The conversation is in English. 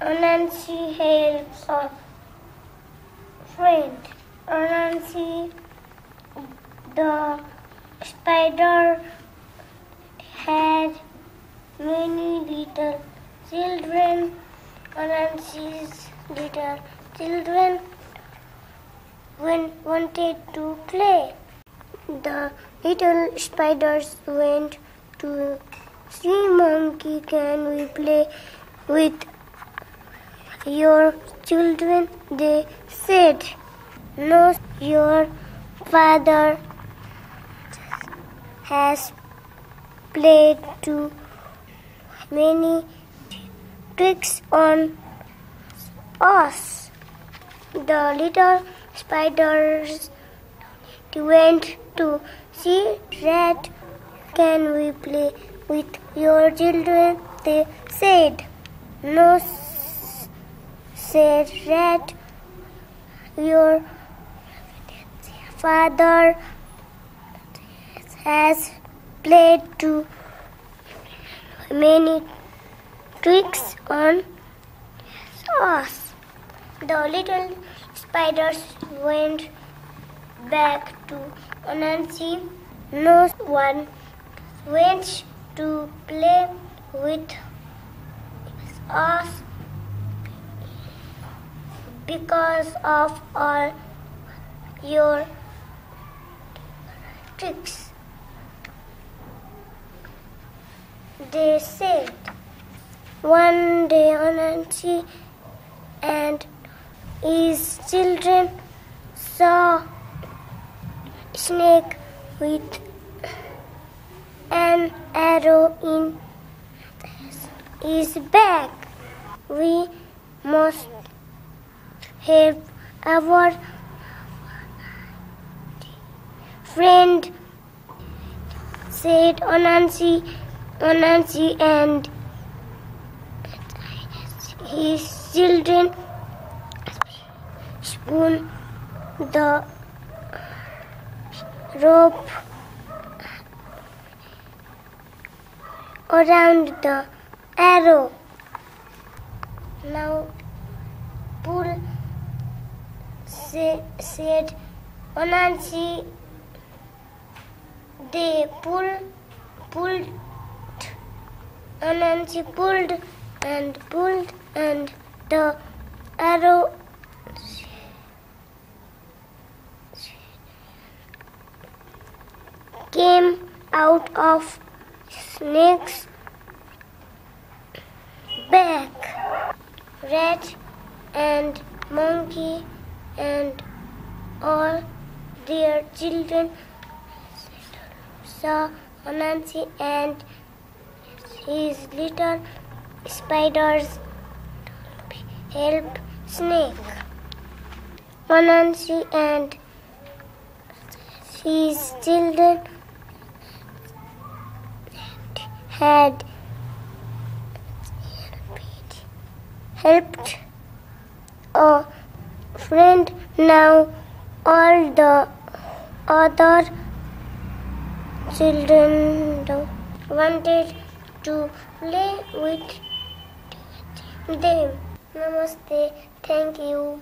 Anansi helps a friend. Anansi, the spider, had many little children. Anansi's little children wanted to play. The little spiders went to see monkey can we play with your children they said no your father has played too many tricks on us. The little spiders went to see rat can we play with your children? they said. No said rat your father has played too many tricks on us the little spiders went back to Anansi. No one went to play with us because of all your tricks. They said one day Anansi and his children saw snake with an arrow in his back. We must our friend, said Anansi, Anansi and his children spoon the rope around the arrow. Now pull, say, said Anansi. They pull, pulled, Anansi pulled and pulled, and the arrow came out of snake's back. Rat and monkey and all their children saw Anansi and his little spiders help snake. Anansi and his children had helped a friend. Now all the other children wanted to play with them. Namaste. Thank you.